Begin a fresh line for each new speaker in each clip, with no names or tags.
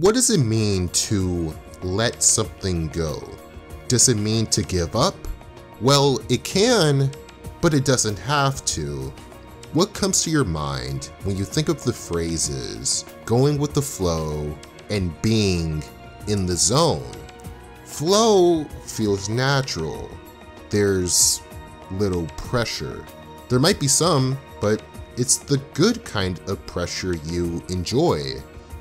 What does it mean to let something go? Does it mean to give up? Well, it can, but it doesn't have to. What comes to your mind when you think of the phrases going with the flow and being in the zone? Flow feels natural. There's little pressure. There might be some, but it's the good kind of pressure you enjoy.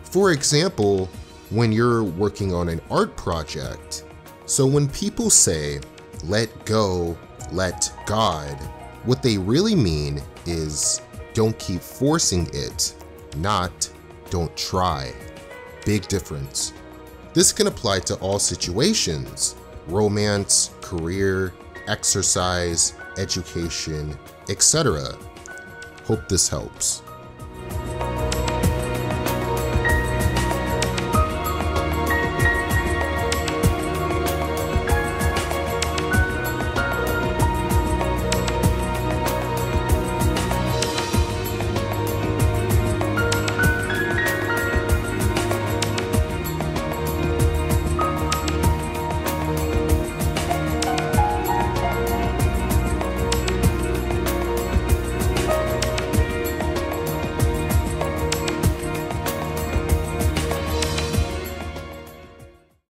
For example, when you're working on an art project. So when people say, let go, let God, what they really mean is don't keep forcing it, not don't try. Big difference. This can apply to all situations romance, career, exercise, education, etc. Hope this helps.